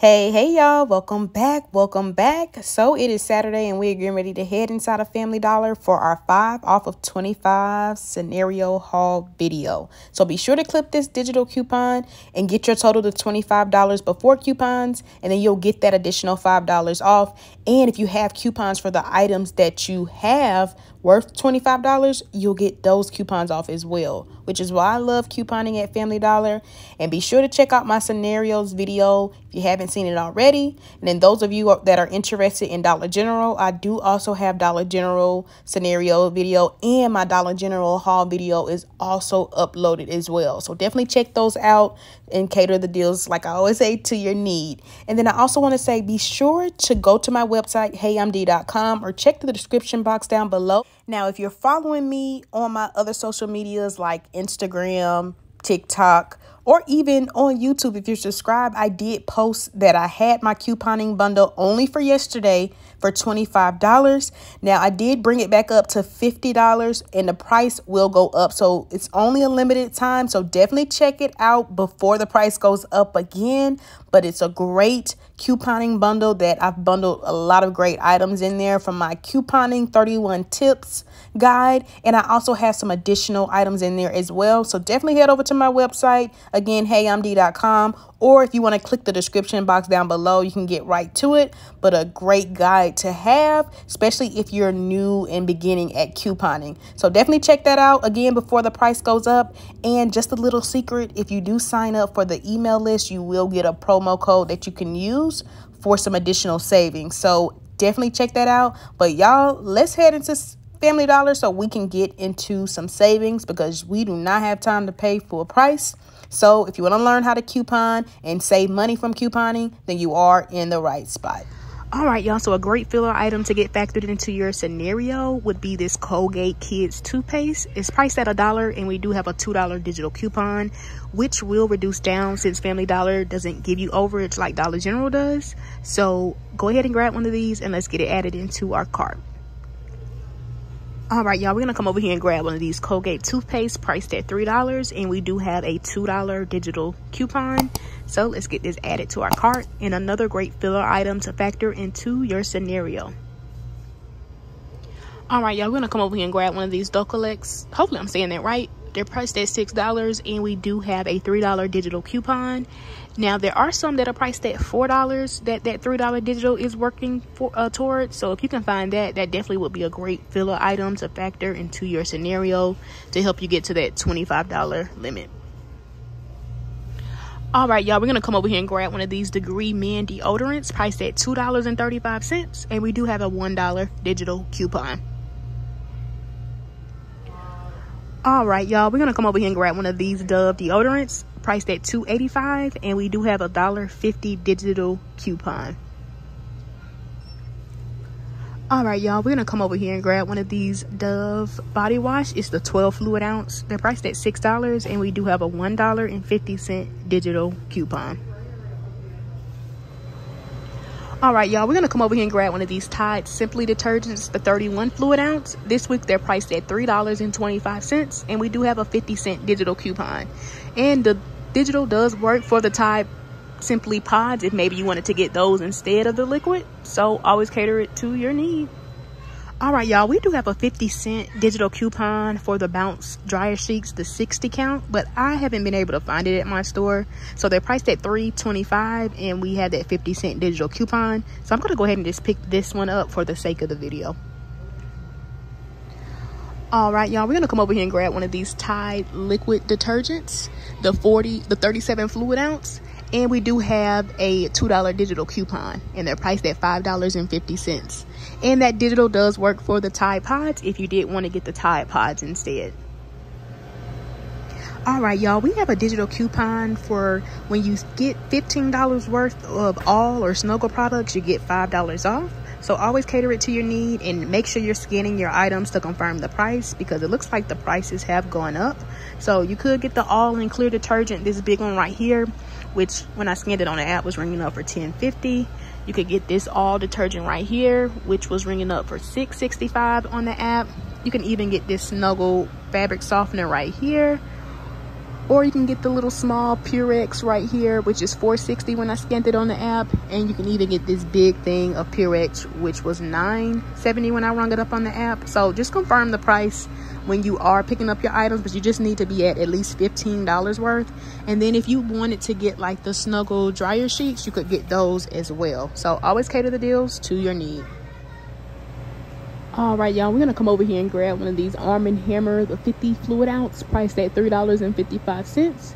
Hey, hey, y'all. Welcome back. Welcome back. So, it is Saturday, and we're getting ready to head inside of Family Dollar for our 5 off of 25 scenario haul video. So, be sure to clip this digital coupon and get your total to $25 before coupons, and then you'll get that additional $5 off. And if you have coupons for the items that you have, worth $25, you'll get those coupons off as well, which is why I love couponing at Family Dollar. And be sure to check out my scenarios video if you haven't seen it already. And then those of you that are interested in Dollar General, I do also have Dollar General scenario video and my Dollar General haul video is also uploaded as well. So definitely check those out and cater the deals, like I always say, to your need. And then I also want to say be sure to go to my website, heyimdee.com, or check the description box down below now, if you're following me on my other social medias like Instagram, TikTok, or even on YouTube, if you're subscribed, I did post that I had my couponing bundle only for yesterday for $25. Now, I did bring it back up to $50 and the price will go up. So it's only a limited time. So definitely check it out before the price goes up again. But it's a great couponing bundle that I've bundled a lot of great items in there from my couponing 31 tips guide. And I also have some additional items in there as well. So definitely head over to my website. Again, heyimdee.com. Or if you want to click the description box down below, you can get right to it. But a great guide to have, especially if you're new and beginning at couponing. So definitely check that out again before the price goes up. And just a little secret, if you do sign up for the email list, you will get a promo code that you can use for some additional savings. So definitely check that out. But y'all, let's head into Family Dollar so we can get into some savings because we do not have time to pay full price. So if you want to learn how to coupon and save money from couponing, then you are in the right spot. All right, y'all. So a great filler item to get factored into your scenario would be this Colgate Kids toothpaste. It's priced at a dollar, and we do have a $2 digital coupon, which will reduce down since Family Dollar doesn't give you overage like Dollar General does. So go ahead and grab one of these, and let's get it added into our cart. All right, y'all, we're gonna come over here and grab one of these Colgate toothpaste priced at $3 and we do have a $2 digital coupon. So let's get this added to our cart and another great filler item to factor into your scenario. All right, y'all, we're gonna come over here and grab one of these Dulcolax. Hopefully I'm saying that right. They're priced at $6 and we do have a $3 digital coupon. Now, there are some that are priced at $4 that that $3 digital is working for uh, towards. So if you can find that, that definitely would be a great filler item to factor into your scenario to help you get to that $25 limit. All right, y'all, we're going to come over here and grab one of these Degree Men deodorants priced at $2.35. And we do have a $1 digital coupon. All right, y'all, we're gonna come over here and grab one of these Dove deodorants priced at 2.85 and we do have a dollar fifty digital coupon. All right, y'all, we're gonna come over here and grab one of these Dove body wash. It's the 12 fluid ounce. They're priced at $6 and we do have a $1.50 digital coupon. All right, y'all, we're going to come over here and grab one of these Tide Simply detergents, the 31 fluid ounce. This week, they're priced at $3.25, and we do have a 50 cent digital coupon. And the digital does work for the Tide Simply pods if maybe you wanted to get those instead of the liquid. So always cater it to your need. All right, y'all, we do have a 50 cent digital coupon for the Bounce Dryer Sheets, the 60 count, but I haven't been able to find it at my store. So they're priced at 3.25 and we have that 50 cent digital coupon. So I'm to go ahead and just pick this one up for the sake of the video. All right, y'all, we're to come over here and grab one of these Tide liquid detergents, the 40, the 37 fluid ounce. And we do have a $2 digital coupon and they're priced at $5.50. And that digital does work for the Tide Pods if you did want to get the Tide Pods instead. All right, y'all, we have a digital coupon for when you get $15 worth of all or Snuggle products, you get $5 off. So always cater it to your need and make sure you're scanning your items to confirm the price because it looks like the prices have gone up. So you could get the all in clear detergent, this big one right here, which when I scanned it on the app was ringing up for 10.50. You could get this all detergent right here, which was ringing up for 6.65 on the app. You can even get this Snuggle fabric softener right here, or you can get the little small Purex right here, which is 460 when I scanned it on the app. And you can even get this big thing of Purex, which was 970 when I rung it up on the app. So just confirm the price when you are picking up your items, but you just need to be at at least $15 worth. And then if you wanted to get like the Snuggle dryer sheets, you could get those as well. So always cater the deals to your need. All right, y'all, we're gonna come over here and grab one of these Arm & Hammer, the 50 fluid ounce, priced at $3.55.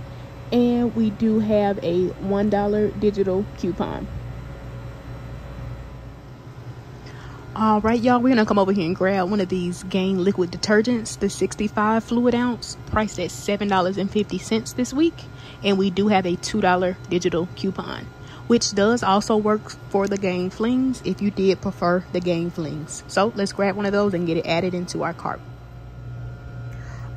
And we do have a $1 digital coupon. All right, y'all, we're gonna come over here and grab one of these Gain liquid detergents, the 65 fluid ounce, priced at $7.50 this week. And we do have a $2 digital coupon which does also work for the Gain Flings if you did prefer the Gain Flings. So let's grab one of those and get it added into our cart.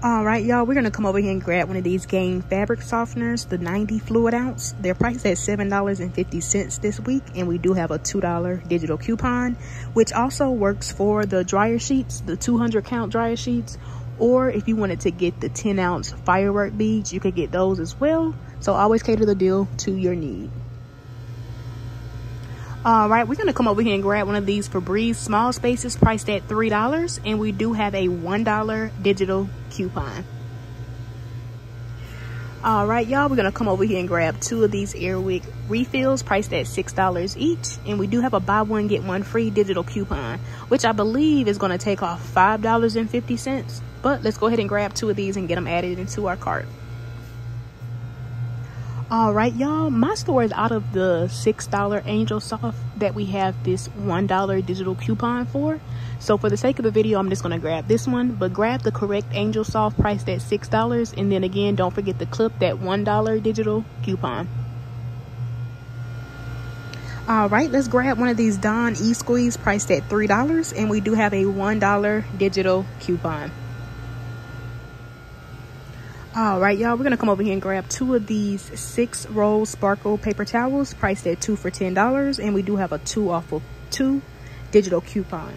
All right, y'all, we're gonna come over here and grab one of these Gain fabric softeners, the 90 fluid ounce. They're priced at $7.50 this week, and we do have a $2 digital coupon, which also works for the dryer sheets, the 200 count dryer sheets, or if you wanted to get the 10 ounce firework beads, you could get those as well. So always cater the deal to your need. All right, we're gonna come over here and grab one of these Febreze small spaces priced at $3 and we do have a $1 digital coupon. All right, y'all, we're gonna come over here and grab two of these Airwick refills priced at $6 each. And we do have a buy one, get one free digital coupon, which I believe is gonna take off $5.50. But let's go ahead and grab two of these and get them added into our cart all right y'all. My store is out of the six dollar angel soft that we have this one dollar digital coupon for. So for the sake of the video i'm just going to grab this one but grab the correct angel soft priced at six dollars and then again don't forget to clip that one dollar digital coupon. All right let's grab one of these dawn e-squeeze priced at three dollars and we do have a one dollar digital coupon all right y'all we're gonna come over here and grab two of these six roll sparkle paper towels priced at two for ten dollars and we do have a two off of two digital coupon.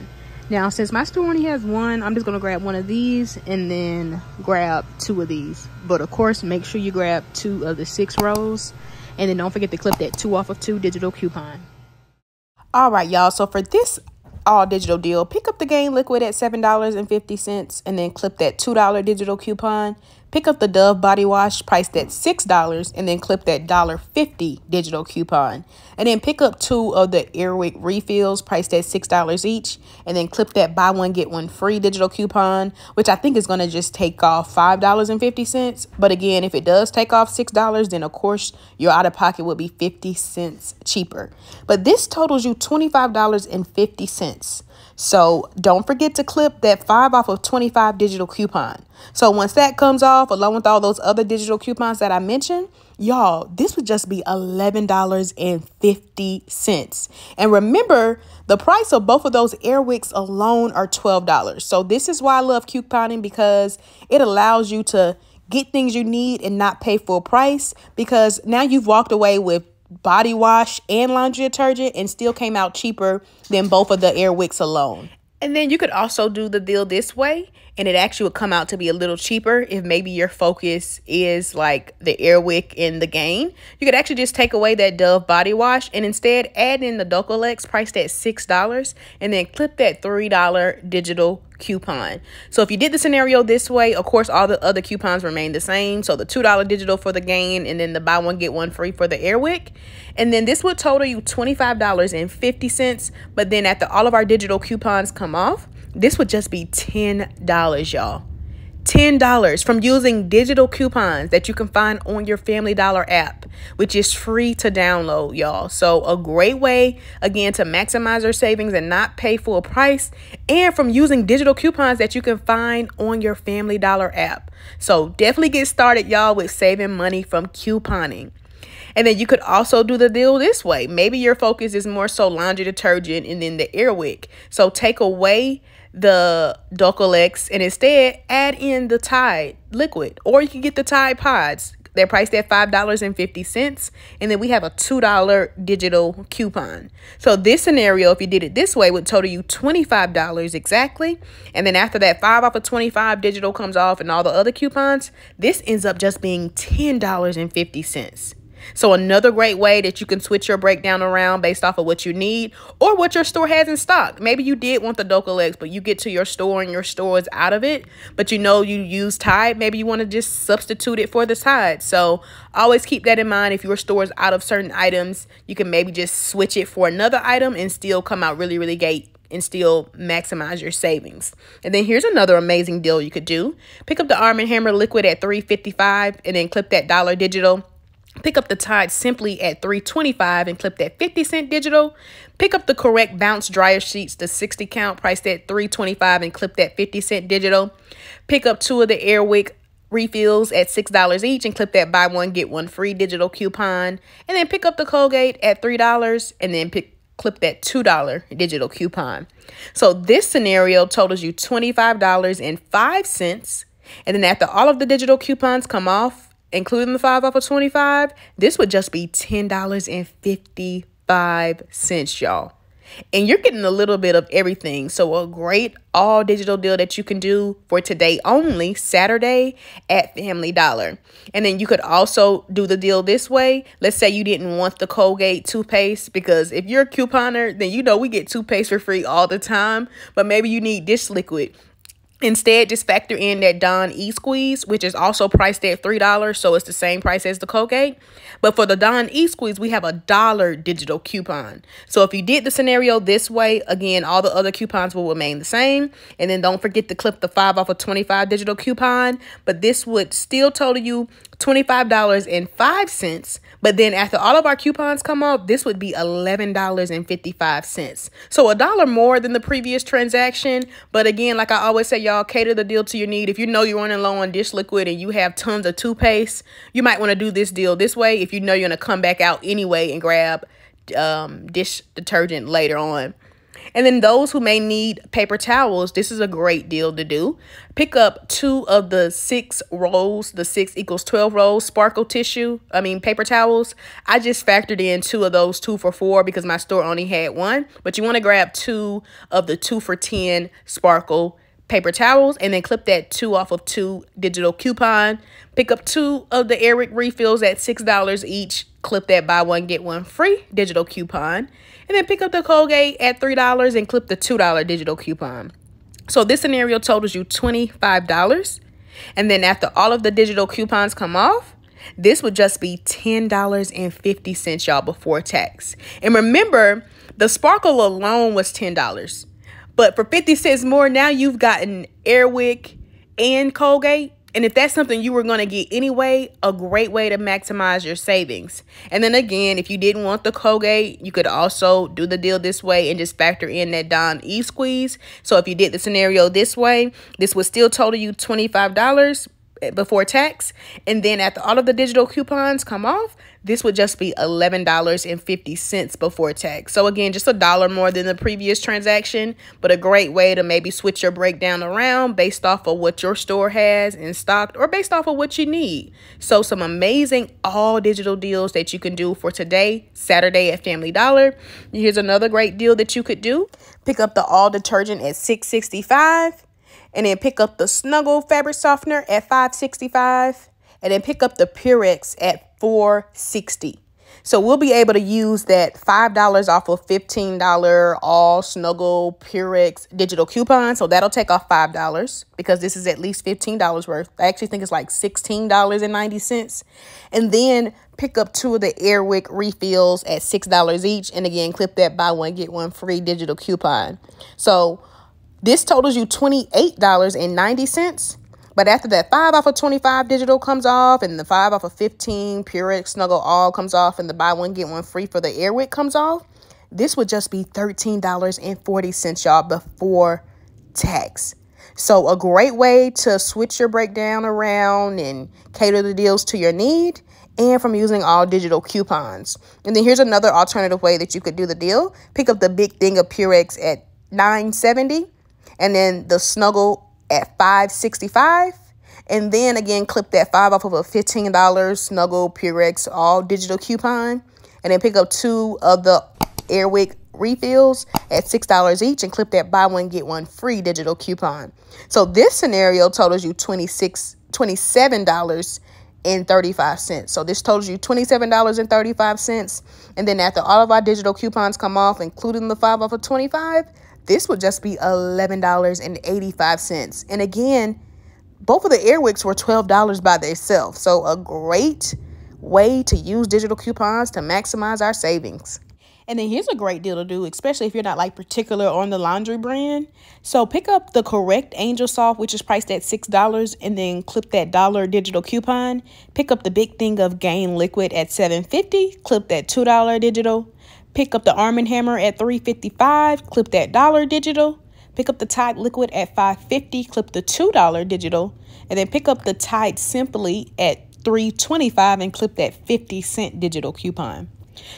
Now since my store only has one i'm just gonna grab one of these and then grab two of these. But of course make sure you grab two of the six rolls and then don't forget to clip that two off of two digital coupon. All right y'all so for this all digital deal pick up the Gain liquid at seven dollars and fifty cents and then clip that two dollar digital coupon Pick up the Dove body wash priced at $6 and then clip that $1.50 digital coupon. And then pick up two of the Airwick refills priced at $6 each and then clip that buy one get one free digital coupon, which I think is going to just take off $5.50. But again, if it does take off $6, then of course your out of pocket would be 50 cents cheaper. But this totals you $25.50. So don't forget to clip that 5 off of 25 digital coupon. So once that comes off, along with all those other digital coupons that I mentioned, y'all, this would just be $11.50. And remember, the price of both of those air Airwicks alone are $12. So this is why I love couponing because it allows you to get things you need and not pay full price because now you've walked away with body wash and laundry detergent and still came out cheaper than both of the air wicks alone. And then you could also do the deal this way and it actually would come out to be a little cheaper if maybe your focus is like the Airwick and the Gain. You could actually just take away that Dove body wash and instead add in the Dulcolax priced at $6 and then clip that $3 digital coupon. So if you did the scenario this way, of course, all the other coupons remain the same. So the $2 digital for the Gain and then the buy one, get one free for the Airwick. And then this would total you $25.50. But then after all of our digital coupons come off, this would just be $10, y'all. $10 from using digital coupons that you can find on your Family Dollar app, which is free to download, y'all. So, a great way, again, to maximize your savings and not pay full price, and from using digital coupons that you can find on your Family Dollar app. So, definitely get started, y'all, with saving money from couponing. And then you could also do the deal this way. Maybe your focus is more so laundry detergent and then the Airwick. So, take away the Dulcolax and instead add in the Tide liquid or you can get the Tide Pods They're priced at $5.50. And then we have a $2 digital coupon. So this scenario, if you did it this way, would total you $25 exactly. And then after that 5 off of 25 digital comes off and all the other coupons, this ends up just being $10.50. So another great way that you can switch your breakdown around based off of what you need or what your store has in stock. Maybe you did want the Doka but you get to your store and your store is out of it, but you know you use Tide. Maybe you want to just substitute it for the Tide. So always keep that in mind. If your store is out of certain items, you can maybe just switch it for another item and still come out really, really great and still maximize your savings. And then here's another amazing deal you could do. Pick up the Arm & Hammer liquid at 3.55 and then clip that dollar digital Pick up the Tide simply at 325 and clip that 50 cent digital. Pick up the correct bounce dryer sheets, the 60 count priced at 325 and clip that 50 cent digital. Pick up two of the Airwick refills at $6 each and clip that buy one get one free digital coupon. And then pick up the Colgate at $3 and then pick clip that $2 digital coupon. So this scenario totals you $25.05 and then after all of the digital coupons come off, including the 5 off of 25, this would just be $10.55, y'all. And you're getting a little bit of everything. So, a great all digital deal that you can do for today only, Saturday at Family Dollar. And then you could also do the deal this way. Let's say you didn't want the Colgate toothpaste because if you're a couponer, then you know we get toothpaste for free all the time. But maybe you need dish liquid Instead, just factor in that Dawn E-Squeeze, which is also priced at $3, so it's the same price as the Colgate. But for the Dawn E-Squeeze, we have a dollar digital coupon. So if you did the scenario this way, again, all the other coupons will remain the same. And then don't forget to clip the 5 off of 25 digital coupon. But this would still total you $25.05. But then after all of our coupons come off, this would be $11.55. So a dollar more than the previous transaction. But again, like I always say, y'all cater the deal to your need. If you know you're running low on dish liquid and you have tons of toothpaste, you might want to do this deal this way if you know you're going to come back out anyway and grab um, dish detergent later on. And then those who may need paper towels, this is a great deal to do. Pick up two of the six rolls, the six equals 12 rolls, sparkle tissue, I mean paper towels. I just factored in two of those two for four because my store only had one. But you want to grab two of the two for 10 sparkle paper towels and then clip that two off of two digital coupon. Pick up two of the Airwick refills at $6 each. Clip that buy one, get one free digital coupon. And then pick up the Colgate at $3 and clip the $2 digital coupon. So this scenario totals you $25. And then after all of the digital coupons come off, this would just be $10.50, y'all, before tax. And remember, the sparkle alone was $10. But for 50 cents more, now you've gotten Airwick and Colgate. And if that's something you were going to get anyway, a great way to maximize your savings. And then again, if you didn't want the Colgate, you could also do the deal this way and just factor in that Dawn E-Squeeze. So if you did the scenario this way, this would still total you $25 eh, before tax. And then after all of the digital coupons come off, this would just be $11.50 before tax. So again, just a dollar more than the previous transaction, but a great way to maybe switch your breakdown around based off of what your store has in stock or based off of what you need. So some amazing all digital deals that you can do for today, Saturday at Family Dollar. Here's another great deal that you could do. Pick up the all detergent at 665 and then pick up the Snuggle fabric softener at 565 and then pick up the Purex at 460 so we'll be able to use that $5 off of $15 all Snuggle Purex digital coupon. So that'll take off $5 because this is at least $15 worth. I actually think it's like $16.90. And then pick up two of the Airwick refills at $6 each. And again, clip that buy one, get one free digital coupon. So this totals you $28.90. But after that 5 off of 25 digital comes off and the 5 off of 15 Purex Snuggle All comes off and the buy one get one free for the Airwick comes off, this would just be $13.40 y'all before tax. So a great way to switch your breakdown around and cater the deals to your need and from using all digital coupons. And then here's another alternative way that you could do the deal. Pick up the big thing of Purex at 970 and then the Snuggle at 565 And then again, clip that five off of a $15 Snuggle Purex all digital coupon. And then pick up two of the Airwick refills at $6 each and clip that buy one, get one free digital coupon. So this scenario totals you 26 $27 and 35 cents. So this totals you $27.35. And then after all of our digital coupons come off, including the 5 off of 25, this would just be $11.85. And again, both of the Airwicks were $12 by themselves. So a great way to use digital coupons to maximize our savings. And then here's a great deal to do, especially if you're not like particular on the laundry brand. So pick up the correct Angel Soft, which is priced at $6, and then clip that dollar digital coupon. Pick up the big thing of Gain Liquid at $7.50, clip that $2 digital. Pick up the Arm & Hammer at $3.55, clip that dollar digital. Pick up the Tide Liquid at $5.50, clip the $2 digital. And then pick up the Tide Simply at $3.25 and clip that 50 cent digital coupon.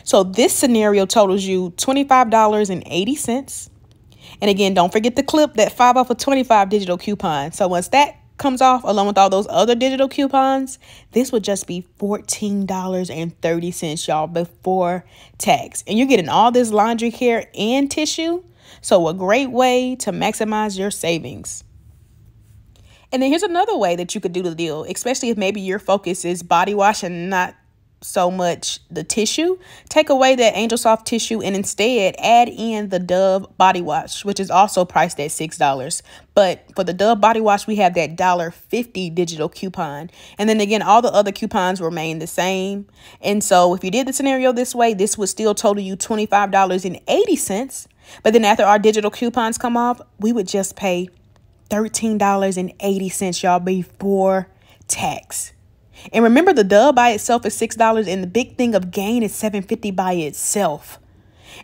So this scenario totals you $25.80. And again, don't forget to clip that 5 off of 25 digital coupon. So once that comes off along with all those other digital coupons, this would just be $14.30, y'all, before tax. And you're getting all this laundry care and tissue. So a great way to maximize your savings. And then here's another way that you could do the deal, especially if maybe your focus is body wash and not so much the tissue. Take away that Angel Soft tissue and instead add in the Dove body wash, which is also priced at $6. But for the Dove body wash, we have that $1.50 digital coupon. And then again, all the other coupons remain the same. And so if you did the scenario this way, this would still total you $25.80. But then after our digital coupons come off, we would just pay $13.80, y'all, before tax. And remember, the Dove by itself is $6 and the big thing of gain is $7.50 by itself.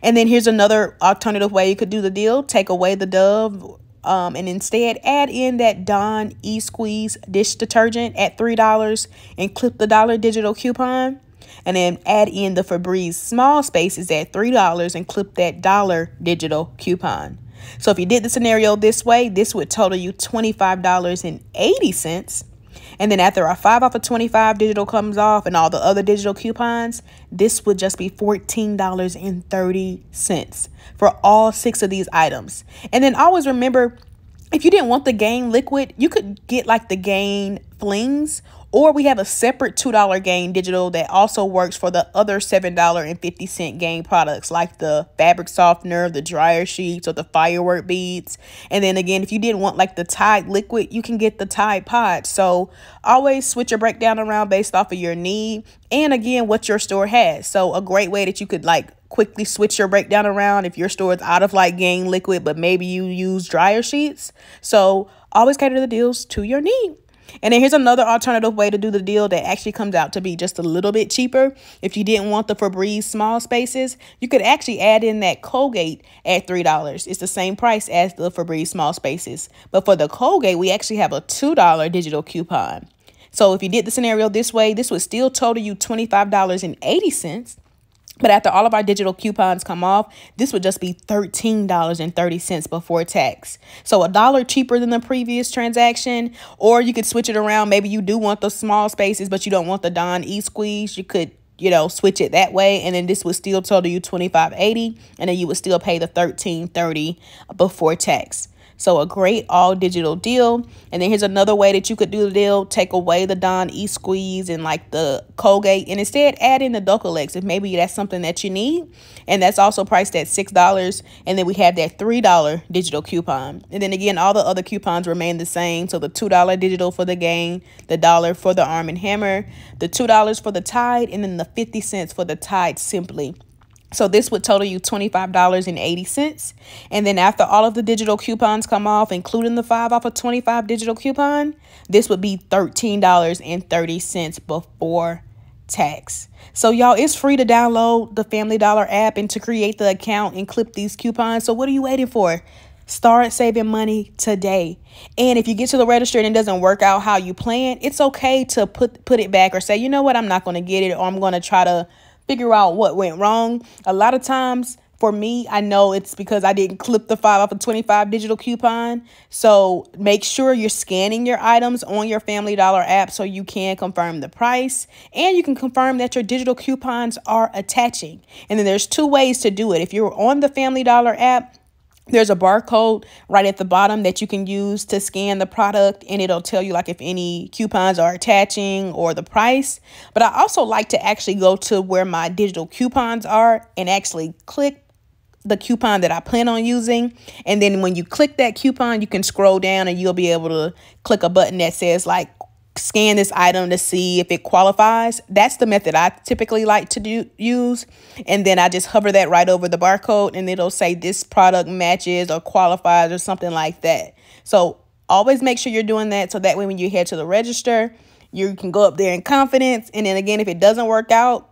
And then here's another alternative way you could do the deal. Take away the Dove um, and instead add in that Dawn E-Squeeze dish detergent at $3 and clip the dollar digital coupon. And then add in the Febreze small spaces at $3 and clip that dollar digital coupon. So if you did the scenario this way, this would total you $25.80 and then after our 5 off of 25 digital comes off and all the other digital coupons, this would just be $14.30 for all six of these items. And then always remember, if you didn't want the Gain liquid, you could get like the Gain flings or we have a separate $2 Gain digital that also works for the other $7.50 Gain products like the fabric softener, the dryer sheets, or the firework beads. And then again, if you didn't want like the Tide liquid, you can get the Tide Pod. So always switch your breakdown around based off of your need and again, what your store has. So a great way that you could like quickly switch your breakdown around if your store is out of like Gain liquid, but maybe you use dryer sheets. So always cater the deals to your need. And then here's another alternative way to do the deal that actually comes out to be just a little bit cheaper. If you didn't want the Febreze small spaces, you could actually add in that Colgate at $3. It's the same price as the Febreze small spaces. But for the Colgate, we actually have a $2 digital coupon. So if you did the scenario this way, this would still total you $25.80. But after all of our digital coupons come off, this would just be $13.30 before tax. So a dollar cheaper than the previous transaction, or you could switch it around. Maybe you do want the small spaces, but you don't want the Dawn E-Squeeze. You could you know, switch it that way. And then this would still total you twenty five eighty, and then you would still pay the thirteen thirty before tax. So a great all digital deal. And then here's another way that you could do the deal. Take away the Dawn E-Squeeze and like the Colgate and instead add in the Dulcolax if maybe that's something that you need. And that's also priced at $6. And then we have that $3 digital coupon. And then again, all the other coupons remain the same. So the $2 digital for the Gain, the dollar for the Arm & Hammer, the $2 for the Tide, and then the 50 cents for the Tide Simply. So this would total you $25.80. And then after all of the digital coupons come off, including the 5 off of 25 digital coupon, this would be $13.30 before tax. So y'all, it's free to download the Family Dollar app and to create the account and clip these coupons. So what are you waiting for? Start saving money today. And if you get to the register and it doesn't work out how you plan, it's okay to put put it back or say, you know what, I'm not going to get it or I'm going to try to figure out what went wrong. A lot of times, for me, I know it's because I didn't clip the 5 off a 25 digital coupon. So make sure you're scanning your items on your Family Dollar app so you can confirm the price and you can confirm that your digital coupons are attaching. And then there's two ways to do it. If you're on the Family Dollar app, there's a barcode right at the bottom that you can use to scan the product and it'll tell you like if any coupons are attaching or the price. But I also like to actually go to where my digital coupons are and actually click the coupon that I plan on using. And then when you click that coupon, you can scroll down and you'll be able to click a button that says like scan this item to see if it qualifies. That's the method I typically like to do use. And then I just hover that right over the barcode and it'll say this product matches or qualifies or something like that. So always make sure you're doing that so that way when you head to the register, you can go up there in confidence. And then again, if it doesn't work out,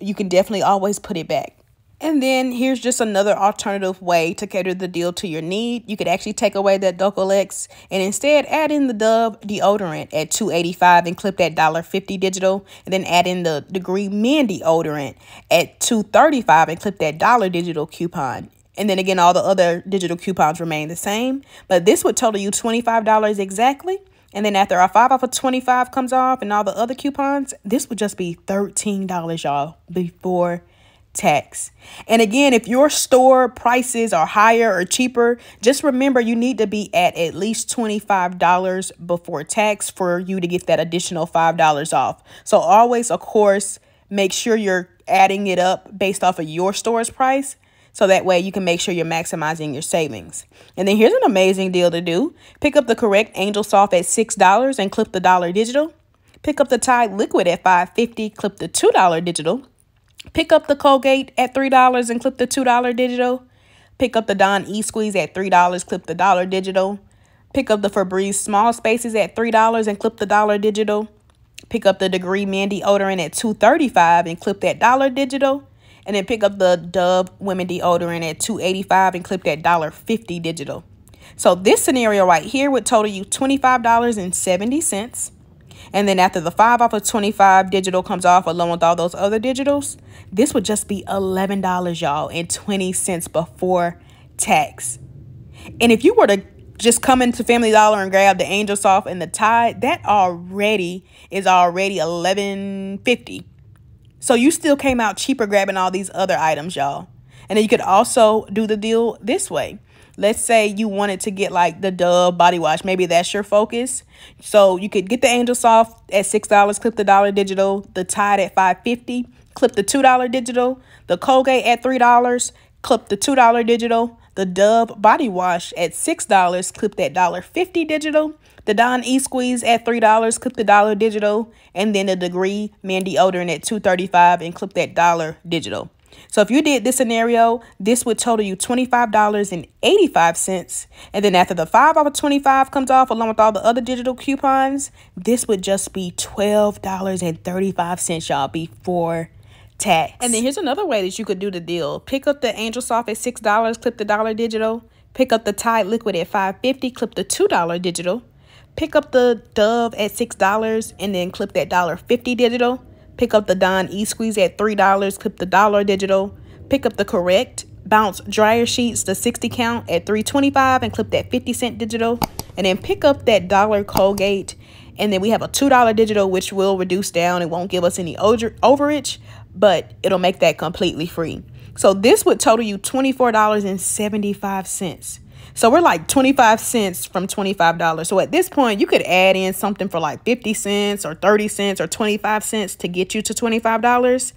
you can definitely always put it back. And then here's just another alternative way to cater the deal to your need. You could actually take away that Dulcolax and instead add in the Dove deodorant at 285 and clip that $1.50 digital. And then add in the Degree Men deodorant at 235 and clip that dollar digital coupon. And then again, all the other digital coupons remain the same. But this would total you $25 exactly. And then after our 5 off of 25 comes off and all the other coupons, this would just be $13, y'all, before tax. And again, if your store prices are higher or cheaper, just remember you need to be at at least $25 before tax for you to get that additional $5 off. So always, of course, make sure you're adding it up based off of your store's price. So that way you can make sure you're maximizing your savings. And then here's an amazing deal to do. Pick up the correct Angel Soft at $6 and clip the dollar digital. Pick up the Tide Liquid at $5.50, clip the $2 digital Pick up the Colgate at $3 and clip the $2 digital. Pick up the Dawn E-Squeeze at $3, clip the dollar digital. Pick up the Febreze Small Spaces at $3 and clip the dollar digital. Pick up the Degree Men Deodorant at $2.35 and clip that dollar digital. And then pick up the Dove Women Deodorant at $2.85 and clip that $1.50 digital. So this scenario right here would total you $25.70. And then after the 5 off of 25 digital comes off along with all those other digitals, this would just be $11, y'all, and 20 cents before tax. And if you were to just come into Family Dollar and grab the Angel Soft and the Tide, that already is already 11.50. So you still came out cheaper grabbing all these other items, y'all. And then you could also do the deal this way let's say you wanted to get like the Dove body wash. Maybe that's your focus. So you could get the Angel Soft at $6, clip the dollar digital, the Tide at 550 clip the $2 digital, the Colgate at $3, clip the $2 digital, the Dove body wash at $6, clip that $1.50 digital, the Dawn E-Squeeze at $3, clip the dollar digital, and then the Degree Men Deodorant at $2.35 and clip that dollar digital. So if you did this scenario, this would total you $25.85. And then after the 5 off of 25 comes off along with all the other digital coupons, this would just be $12.35, y'all, before tax. And then here's another way that you could do the deal. Pick up the Angel Soft at $6, clip the dollar digital. Pick up the Tide Liquid at $5.50, clip the $2 digital. Pick up the Dove at $6 and then clip that $1.50 digital. Pick up the Dawn E-Squeeze at $3, clip the dollar digital. Pick up the correct bounce dryer sheets, the 60 count at 325 and clip that 50 cent digital. And then pick up that dollar Colgate. And then we have a $2 digital, which will reduce down. It won't give us any overage, but it'll make that completely free. So this would total you $24.75. So we're like 25 cents from $25. So at this point, you could add in something for like 50 cents or 30 cents or 25 cents to get you to $25.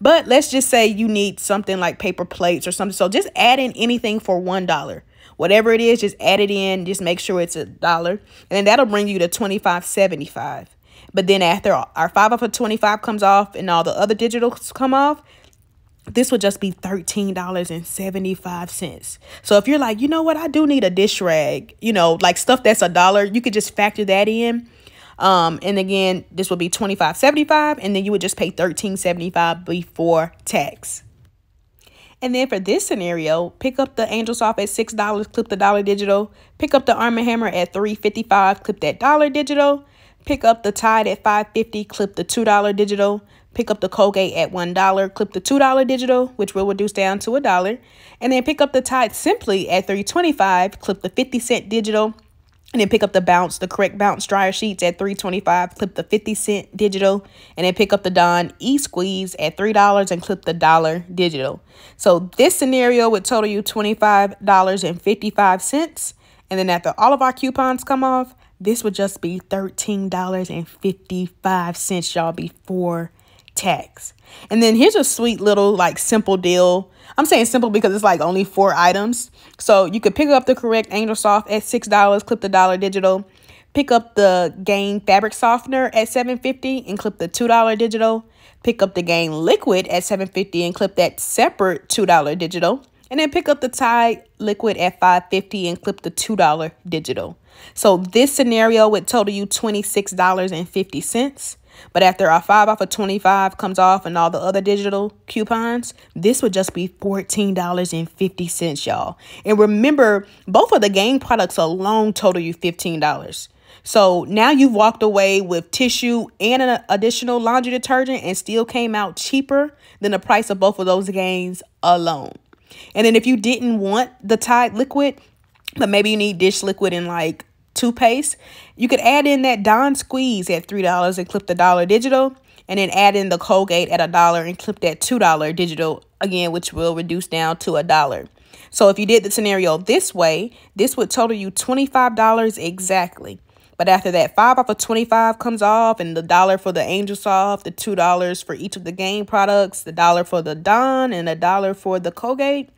But let's just say you need something like paper plates or something. So just add in anything for $1. Whatever it is, just add it in. Just make sure it's a dollar. And then that'll bring you to $25.75. But then after our 5 off of 25 comes off and all the other digitals come off, this would just be $13.75. So if you're like, you know what, I do need a dish rag, you know, like stuff that's a dollar, you could just factor that in. Um, and again, this would be $25.75 and then you would just pay $13.75 before tax. And then for this scenario, pick up the Angel Soft at $6, clip the dollar digital. Pick up the Arm & Hammer at $3.55, clip that dollar digital. Pick up the Tide at $5.50, clip the $2 digital pick up the Colgate at $1, clip the $2 digital, which will reduce down to a dollar, and then pick up the Tide Simply at 325, clip the 50 cent digital, and then pick up the bounce, the correct bounce dryer sheets at 325, clip the 50 cent digital, and then pick up the Dawn E-Squeeze at $3 and clip the dollar digital. So this scenario would total you $25.55. And then after all of our coupons come off, this would just be $13.55, y'all, before tax. And then here's a sweet little like simple deal. I'm saying simple because it's like only four items. So you could pick up the correct Angel Soft at $6, clip the dollar digital. Pick up the Gain fabric softener at $7.50 and clip the $2 digital. Pick up the Gain liquid at $7.50 and clip that separate $2 digital. And then pick up the Tide liquid at $5.50 and clip the $2 digital. So this scenario would total you $26.50. But after our 5 off of 25 comes off and all the other digital coupons, this would just be $14.50, y'all. And remember, both of the Gain products alone total you $15. So now you've walked away with tissue and an additional laundry detergent and still came out cheaper than the price of both of those gains alone. And then if you didn't want the Tide liquid, but maybe you need dish liquid and like toothpaste, you could add in that Dawn Squeeze at $3 and clip the dollar digital. And then add in the Colgate at a dollar and clip that $2 digital again, which will reduce down to a dollar. So if you did the scenario this way, this would total you $25 exactly. But after that, 5 off of 25 comes off and the dollar for the Angel Soft, the $2 for each of the Gain products, the dollar for the Dawn, and a dollar for the Colgate,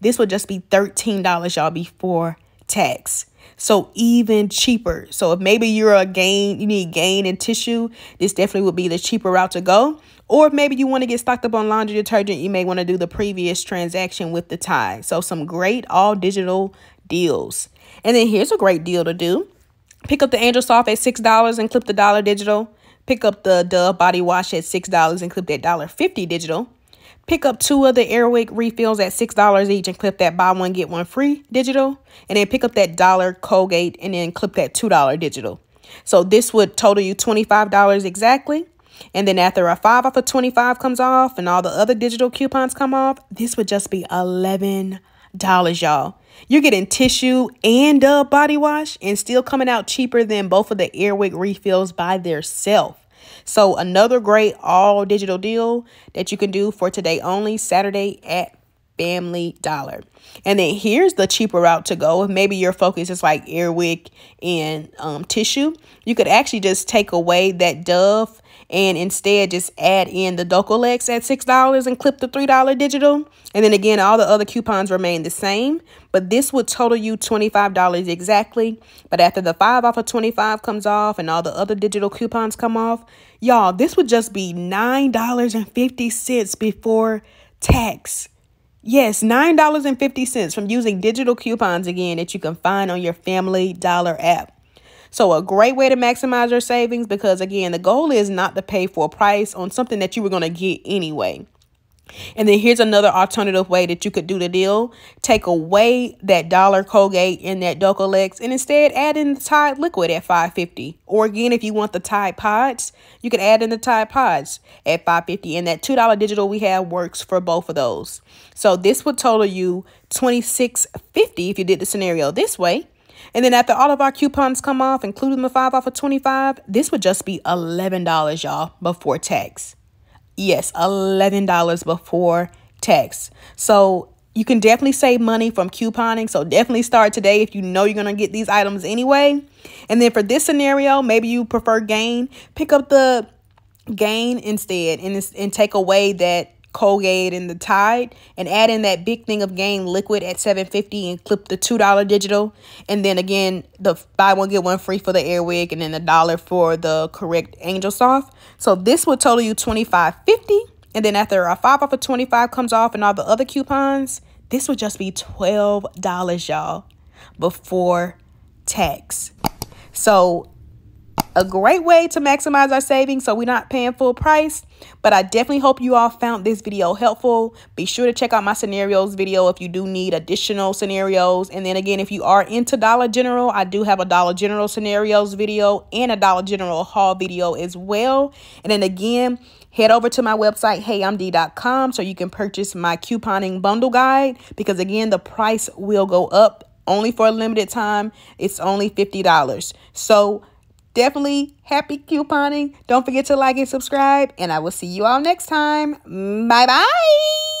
this would just be $13, y'all, before tax. So even cheaper. So if maybe you're a gain, you need gain in tissue, this definitely would be the cheaper route to go. Or maybe you want to get stocked up on laundry detergent, you may want to do the previous transaction with the Tide. So some great all digital deals. And then here's a great deal to do. Pick up the Angel Soft at $6 and clip the dollar digital. Pick up the Dove body wash at $6 and clip that $1.50 digital. Pick up two of the Airwick refills at $6 each and clip that buy one, get one free digital. And then pick up that dollar Colgate and then clip that $2 digital. So this would total you $25 exactly. And then after a 5 off of 25 comes off and all the other digital coupons come off, this would just be $11, y'all. You're getting tissue and a body wash and still coming out cheaper than both of the Airwick refills by themselves. So another great all digital deal that you can do for today only Saturday at Family Dollar. And then here's the cheaper route to go. If maybe your focus is like Airwick and um, tissue, you could actually just take away that Dove and instead just add in the Dulcolax at $6 and clip the $3 digital. And then again, all the other coupons remain the same, but this would total you $25 exactly. But after the 5 off of 25 comes off and all the other digital coupons come off, y'all, this would just be $9.50 before tax. Yes, $9.50 from using digital coupons again that you can find on your Family Dollar app. So a great way to maximize your savings because again, the goal is not to pay a price on something that you were going to get anyway. And then here's another alternative way that you could do the deal. Take away that dollar Colgate and that Dulcolax and instead add in the Tide liquid at 550. Or again, if you want the Tide Pods, you can add in the Tide Pods at 550 and that $2 digital we have works for both of those. So this would total you 26.50 if you did the scenario this way. And then after all of our coupons come off, including the 5 off of 25, this would just be $11, y'all, before tax. Yes, $11 before tax. So you can definitely save money from couponing. So definitely start today if you know you're going to get these items anyway. And then for this scenario, maybe you prefer gain. Pick up the gain instead and, and take away that Colgate and the Tide and add in that big thing of Gain liquid at 750 and clip the $2 digital. And then again, the buy one, get one free for the Airwick and then a dollar for the correct Angel Soft. So this would total you 25.50 And then after a 5 off of 25 comes off and all the other coupons, this would just be $12, y'all, before tax. So a great way to maximize our savings so we're not paying full price. But I definitely hope you all found this video helpful. Be sure to check out my scenarios video if you do need additional scenarios. And then again, if you are into Dollar General, I do have a Dollar General scenarios video and a Dollar General haul video as well. And then again, head over to my website, heyimdee.com, so you can purchase my couponing bundle guide because, again, the price will go up only for a limited time. It's only $50. So, definitely happy couponing. Don't forget to like and subscribe, and I will see you all next time. Bye bye.